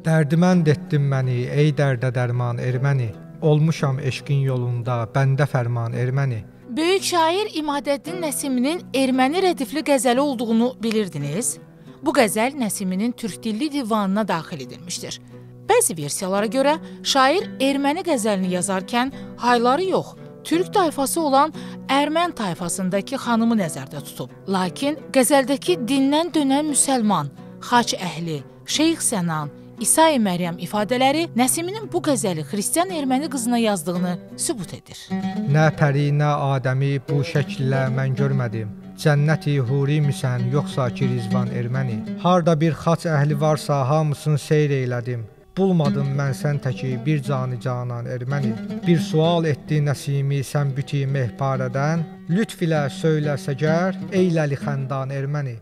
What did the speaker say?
Dərdimənd etdin məni, ey dərdə dərman erməni. Olmuşam eşqin yolunda, bəndə fərman erməni. Böyük şair İmadəddin Nəsiminin erməni rədifli qəzəli olduğunu bilirdiniz? Bu qəzəl Nəsiminin türk dilli divanına daxil edilmişdir. Bəzi versiyalara görə şair erməni qəzəlini yazarkən hayları yox, türk tayfası olan Ərmən tayfasındakı xanımı nəzərdə tutub. Lakin qəzəldəki dindən dönən müsəlman, xaç əhli, Şeyx Sənan, İsa-i Məryəm ifadələri Nəsiminin bu qəzəli xristian erməni qızına yazdığını sübut edir. Nə pəri, nə Adəmi bu şəkillə mən görmədim. Cənnəti huri misən, yoxsa ki rizvan erməni? Harda bir xaç əhli varsa, hamısını seyr eylədim. Bulmadım mən sən təki bir canı canan erməni. Bir sual etdi Nəsimi sən büti mehparədən, lütf ilə söyləsə gər, eyləli xəndan erməni.